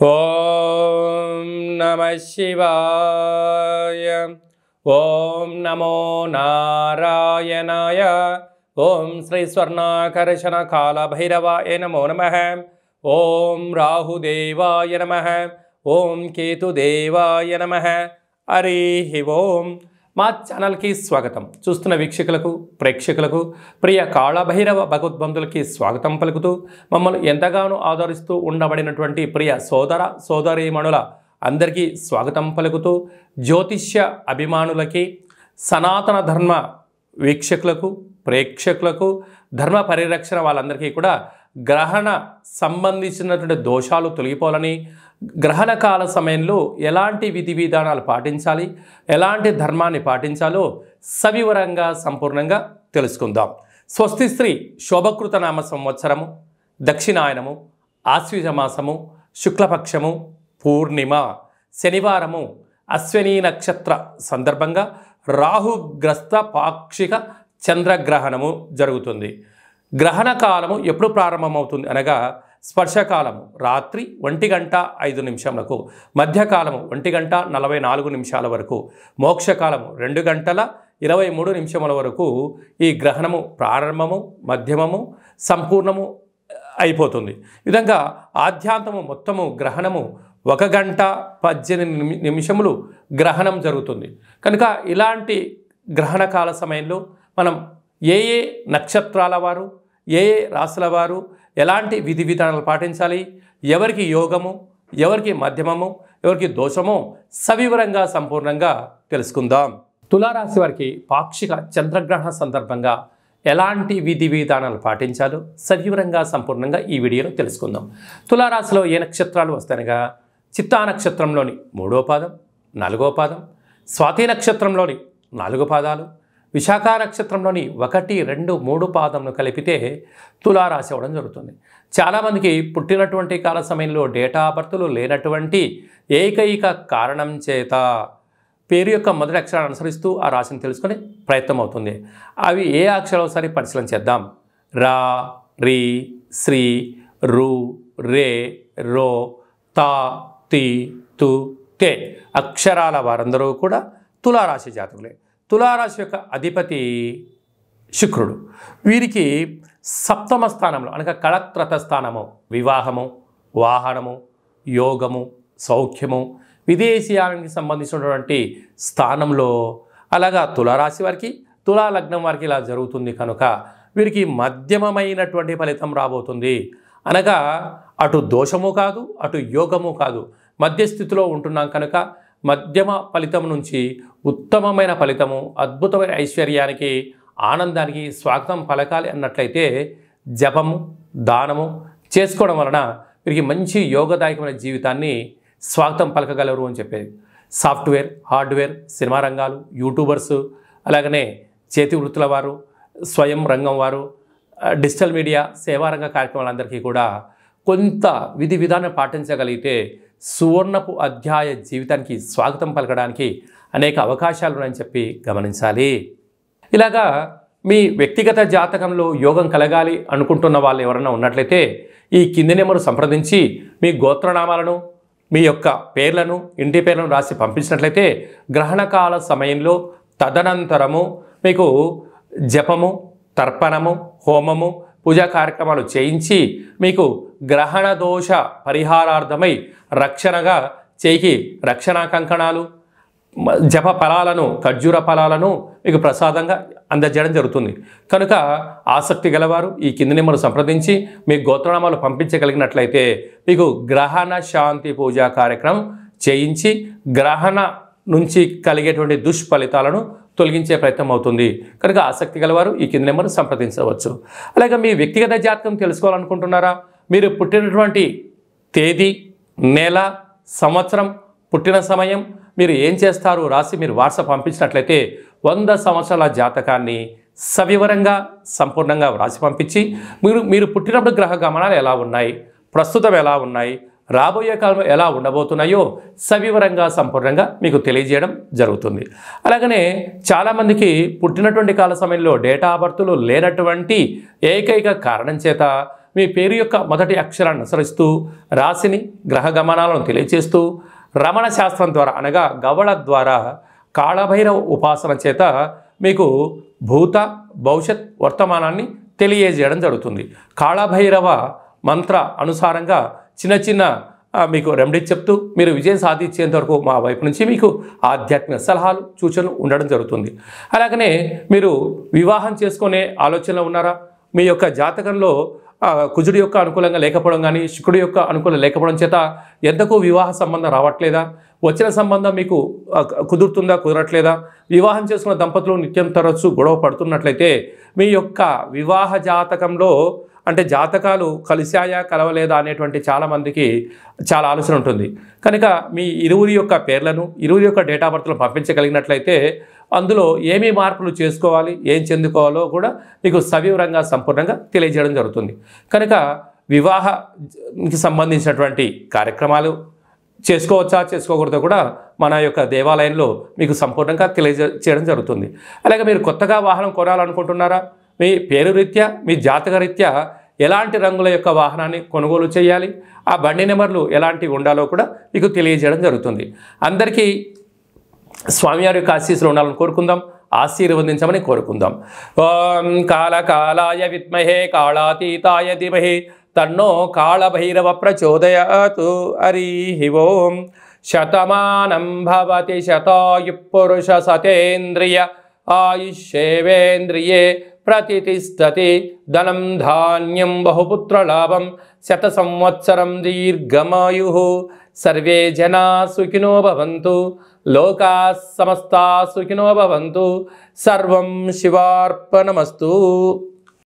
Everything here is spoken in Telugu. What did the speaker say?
ఓం నమ శివాయ ఓం నమో నారాయణాయ ఓం శ్రీ స్వర్ణాకర్షణ కాల భైరవాయ నమో నమ ఓం రాహుదేవాయ నమ ఓం కేతుదేవాయ నమ హరి ఓం మా ఛానల్కి స్వాగతం. చూస్తున్న వీక్షకులకు ప్రేక్షకులకు ప్రియ కాళభైరవ భగవద్బంధులకి స్వాగతం పలుకుతూ మమ్మల్ని ఎంతగానో ఆదరిస్తూ ఉండబడినటువంటి ప్రియ సోదర సోదరీమణుల అందరికీ స్వాగతం పలుకుతూ జ్యోతిష్య అభిమానులకి సనాతన ధర్మ వీక్షకులకు ప్రేక్షకులకు ధర్మ పరిరక్షణ వాళ్ళందరికీ కూడా గ్రహణ సంబంధించినటువంటి దోషాలు తొలగిపోవాలని గ్రహణ కాల సమయంలో ఎలాంటి విధి విధానాలు పాటించాలి? ఎలాంటి ధర్మాన్ని పాటించాలో సవివరంగా సంపూర్ణంగా తెలుసుకుందాం. స్వస్తి స్త్రీ శోభకృత నామ సంవత్సరము దక్షిణాయనము ఆశ్వీజ మాసము శుక్లపక్షము పూర్ణిమ శనివారము అశ్విని నక్షత్ర సందర్భంగా రాహుగ్రస్త పాక్షిక చంద్రగ్రహణము జరుగుతుంది. గ్రహణ కాలము ఎప్పుడు ప్రారంభమవుతుంది అనగా స్పర్శకాలము రాత్రి ఒంటి గంట ఐదు నిమిషములకు మధ్యకాలము ఒంటి గంట నలభై నాలుగు నిమిషాల వరకు మోక్షకాలము రెండు గంటల ఇరవై మూడు నిమిషముల వరకు ఈ గ్రహణము ప్రారంభము మధ్యమము సంపూర్ణము అయిపోతుంది. విధంగా ఆధ్యాంతము మొత్తము గ్రహణము ఒక గంట పద్దెనిమిది నిమిషములు గ్రహణం జరుగుతుంది. కనుక ఇలాంటి గ్రహణ కాల సమయంలో మనం ఏ ఏ నక్షత్రాల వారు ఏ ఏ రాశుల వారు ఎలాంటి విధి విధానాలు పాటించాలి? ఎవరికి యోగము? ఎవరికి మధ్యమము? ఎవరికి దోషమో? సవివరంగా సంపూర్ణంగా తెలుసుకుందాం. తులారాశి వారికి పాక్షిక చంద్రగ్రహణ సందర్భంగా ఎలాంటి విధి విధానాలు పాటించాలో సవివరంగా సంపూర్ణంగా ఈ వీడియోలో తెలుసుకుందాం. తులారాశిలో ఏ నక్షత్రాలు వస్తాయనగా? చిత్తా నక్షత్రంలోని మూడో పాదం నాలుగో పాదం స్వాతి నక్షత్రంలోని నాలుగు పాదాలు విశాఖ నక్షత్రంలోని ఒకటి రెండు మూడు పాదంను కలిపితే తులారాశి అవ్వడం జరుగుతుంది. చాలామందికి పుట్టినటువంటి కాల సమయంలో డేటా బర్తులు లేనటువంటి ఏకైక కారణం చేత పేరు యొక్క మొదటి అక్షరాన్ని అనుసరిస్తూ ఆ రాశిని తెలుసుకునే ప్రయత్నం అవుతుంది. అవి ఏ అక్షరాలు ఒకసారి పరిశీలన చేద్దాం. రా రీ శ్రీ రు రే రో తా తి తు తే అక్షరాల వారందరూ కూడా తులారాశి జాతకులే. తులారాశి యొక్క అధిపతి శుక్రుడు. వీరికి సప్తమ స్థానంలో అనగా కళత్రత స్థానము వివాహము వాహనము యోగము సౌఖ్యము విదేశీయానికి సంబంధించినటువంటి స్థానంలో అలాగా తులారాశి వారికి తులాలగ్నం వారికి ఇలా జరుగుతుంది కనుక వీరికి మధ్యమమైనటువంటి ఫలితం రాబోతుంది. అనగా అటు దోషము కాదు అటు యోగము కాదు. మధ్యస్థితిలో ఉంటున్నాం కనుక మధ్యమ ఫలితం నుంచి ఉత్తమమైన ఫలితము అద్భుతమైన ఐశ్వర్యానికి ఆనందానికి స్వాగతం పలకాలి అన్నట్లయితే జపము దానము చేసుకోవడం వలన వీరికి మంచి యోగదాయకమైన జీవితాన్ని స్వాగతం పలకగలరు అని చెప్పేది. సాఫ్ట్వేర్ హార్డ్వేర్ సినిమా రంగాలు యూట్యూబర్స్ అలాగనే చేతి వృత్తుల వారు స్వయం రంగం వారు డిజిటల్ మీడియా సేవారంగ కార్యక్రమాలందరికీ కూడా కొంత విధి విధానం పాటించగలిగితే సువర్ణపు అధ్యాయ జీవితానికి స్వాగతం పలకడానికి అనేక అవకాశాలు ఉన్నాయని చెప్పి గమనించాలి. ఇలాగా మీ వ్యక్తిగత జాతకంలో యోగం కలగాలి అనుకుంటున్న వాళ్ళు ఎవరైనా ఉన్నట్లయితే ఈ కింది నెంబరు సంప్రదించి మీ గోత్రనామాలను మీ యొక్క పేర్లను ఇంటి పేర్లను రాసి పంపించినట్లయితే గ్రహణకాల సమయంలో తదనంతరము మీకు జపము తర్పణము హోమము పూజా కార్యక్రమాలు చేయించి మీకు గ్రహణ దోష పరిహారార్థమై రక్షణగా చేయికి రక్షణా కంకణాలు జప ఫలాలను ఖర్జూర ఫలాలను మీకు ప్రసాదంగా అందజేయడం జరుగుతుంది. కనుక ఆసక్తి గలవారు ఈ కింద నెంబరు సంప్రదించి మీ గోత్రనామాలు పంపించగలిగినట్లయితే మీకు గ్రహణ శాంతి పూజా కార్యక్రమం చేయించి గ్రహణ నుంచి కలిగేటువంటి దుష్ఫలితాలను తొలగించే ప్రయత్నం అవుతుంది. కనుక ఆసక్తి గలవారు ఈ కింద నెంబర్ను సంప్రదించవచ్చు. అలాగే మీ వ్యక్తిగత జాతకం తెలుసుకోవాలనుకుంటున్నారా? మీరు పుట్టినటువంటి తేదీ నెల సంవత్సరం పుట్టిన సమయం మీరు ఏం చేస్తారు రాసి మీరు వాట్సాప్ పంపించినట్లయితే వంద సంవత్సరాల జాతకాన్ని సవివరంగా సంపూర్ణంగా వ్రాసి పంపించి మీరు మీరు పుట్టినప్పుడు గ్రహ గమనాలు ఎలా ఉన్నాయి ప్రస్తుతం ఎలా ఉన్నాయి రాబోయే కాలం ఎలా ఉండబోతున్నాయో సవివరంగా సంపూర్ణంగా మీకు తెలియజేయడం జరుగుతుంది. అలాగనే చాలామందికి పుట్టినటువంటి కాల సమయంలో డేటా బర్తులు లేనటువంటి ఏకైక కారణం చేత మీ పేరు యొక్క మొదటి అక్షరాన్ని అనుసరిస్తూ రాశిని గ్రహ గమనాలను తెలియచేస్తూ రమణ శాస్త్రం ద్వారా అనగా గవళ ద్వారా కాళభైరవ ఉపాసన చేత మీకు భూత భవిష్యత్ వర్తమానాన్ని తెలియజేయడం జరుగుతుంది. కాళభైరవ మంత్ర అనుసారంగా చిన్న చిన్న మీకు రెమెడీ చెప్తూ మీరు విజయం సాధించేంత వరకు మా వైపు నుంచి మీకు ఆధ్యాత్మిక సలహాలు సూచనలు ఉండడం జరుగుతుంది. అలాగనే మీరు వివాహం చేసుకునే ఆలోచనలో ఉన్నారా? మీ యొక్క జాతకంలో కుజుడి యొక్క అనుకూలంగా లేకపోవడం కానీ శుక్రుడి యొక్క అనుకూలం లేకపోవడం చేత ఎంతకు వివాహ సంబంధం రావట్లేదా? వచ్చిన సంబంధం మీకు కుదురుతుందా కుదరట్లేదా? వివాహం చేసుకున్న దంపతులు నిత్యం తరచు గొడవ పడుతున్నట్లయితే మీ యొక్క వివాహ జాతకంలో అంటే జాతకాలు కలిశాయా కలవలేదా అనేటువంటి చాలామందికి చాలా ఆలోచన ఉంటుంది. కనుక మీ ఇరువురి యొక్క పేర్లను ఇరువురి యొక్క డేట్ ఆఫ్ బర్త్లను పంపించగలిగినట్లయితే అందులో ఏమి మార్పులు చేసుకోవాలి ఏం చెందుకోవాలో కూడా మీకు సవివరంగా సంపూర్ణంగా తెలియజేయడం జరుగుతుంది. కనుక వివాహకి సంబంధించినటువంటి కార్యక్రమాలు చేసుకోవచ్చా చేసుకోకూడదో కూడా మన యొక్క దేవాలయంలో మీకు సంపూర్ణంగా తెలియజే చేయడం జరుగుతుంది. అలాగే మీరు కొత్తగా వాహనం కొనాలనుకుంటున్నారా? మీ పేరు రీత్యా మీ జాతక రీత్యా ఎలాంటి రంగుల యొక్క వాహనాన్ని కొనుగోలు చేయాలి? ఆ బండి నెంబర్లు ఎలాంటివి ఉండాలో కూడా మీకు తెలియజేయడం జరుగుతుంది. అందరికీ స్వామివారి యొక్క ఆశీస్సులు ఉండాలని కోరుకుందాం ఆశీర్వదించమని కోరుకుందాం. ఓం కాలకాలాయ విద్మహే కాళాతీతాయ ధీమహి తన్నో కాళభైరవ ప్రచోదయాతు. హరి ఓం. శతమానం భవతి శతాయు పురుష సతేంద్రియ ఆయుష్యేవేంద్రియే. ప్రతిష్టతి ధనం ధాన్యం బహుపుత్రలాభం శత సంవత్సరం దీర్ఘమాయు. సర్వే జనా సుఖినో భవంతు లోకా సమస్తా సుఖినో భవంతు. సర్వం శివార్పణమస్తు.